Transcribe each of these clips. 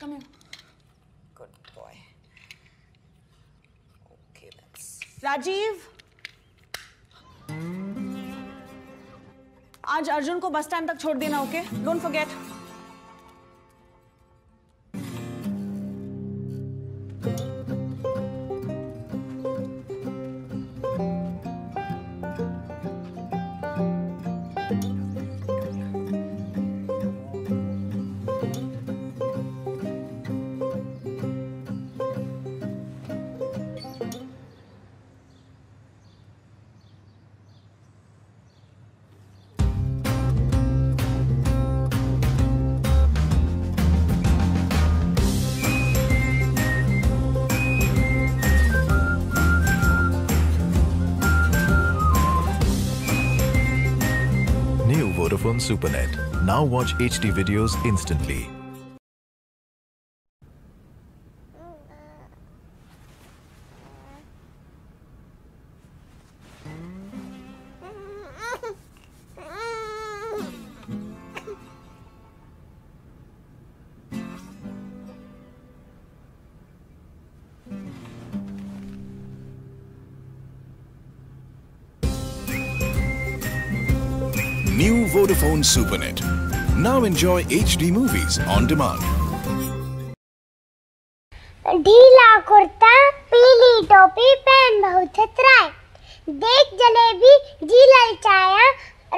Come here. Good boy. Okay, let's. Rajiv आज अर्जुन को bus stand तक छोड़ देना okay don't forget New Vodafone Supernet. Now watch HD videos instantly. Vodafone Supernet. Now enjoy HD movies on demand. ढीला कुर्ता पीली टोपी पहन बहुत छतराए देख जलेबी जी ललचाया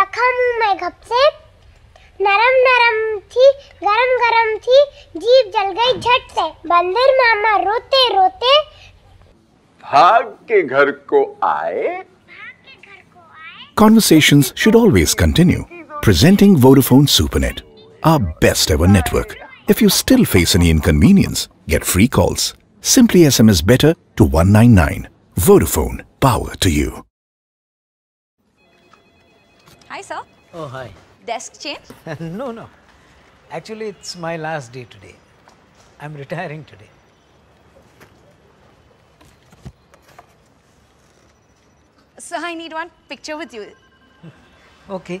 रखा मुँह में घप से नरम नरम थी गरम गरम थी जीभ जल गई झट से बंदर मामा रोते रोते भाग के घर को आए Conversations should always continue. Presenting Vodafone Supernet, our best ever network. If you still face any inconvenience, get free calls. Simply SMS better to 199. Vodafone, power to you. Hi, sir. Oh, hi. Desk change? no, no. Actually, it's my last day today. I'm retiring today. Sir, I need one picture with you. Okay.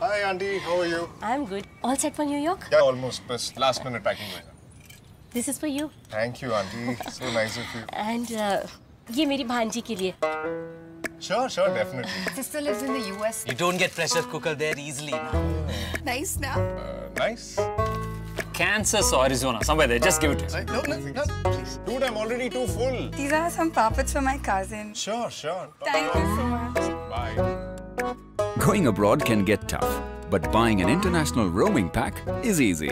Hi, Auntie. How are you? I'm good. All set for New York? Yeah, almost. Best last minute packing हुआ This is for you. Thank you, Auntie. So nice of you. And uh, ये मेरी भांजी के लिए. Sure, sure, definitely. Sister lives in the US. You don't get pressure cooker there easily. No? Nice now. Uh, nice. Kansas or Arizona, somewhere there. Just give it. Right? No, nothing. No, please. Dude, I'm already too full. These are some puppets for my cousin. Sure, sure. Thank you so much. Bye. Going abroad can get tough, but buying an international roaming pack is easy.